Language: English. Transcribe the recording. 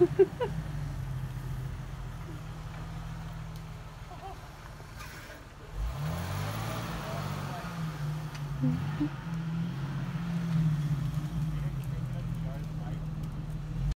Mm-hmm.